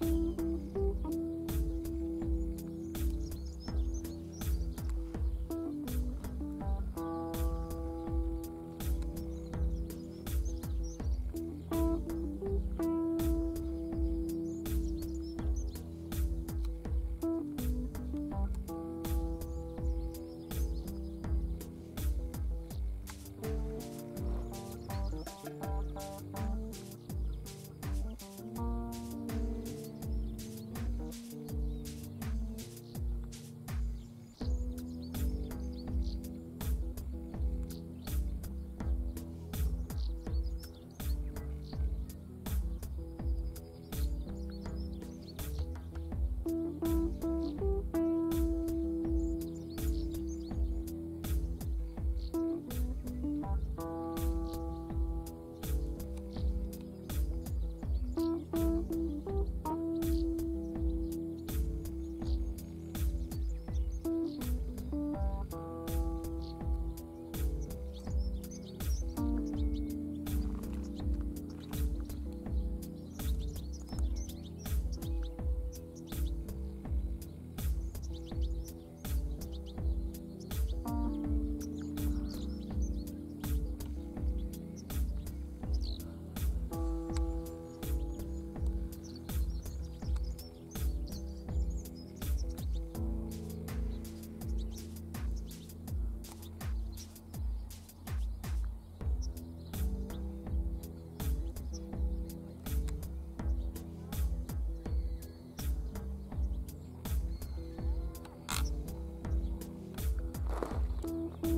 Bye. Mm-hmm.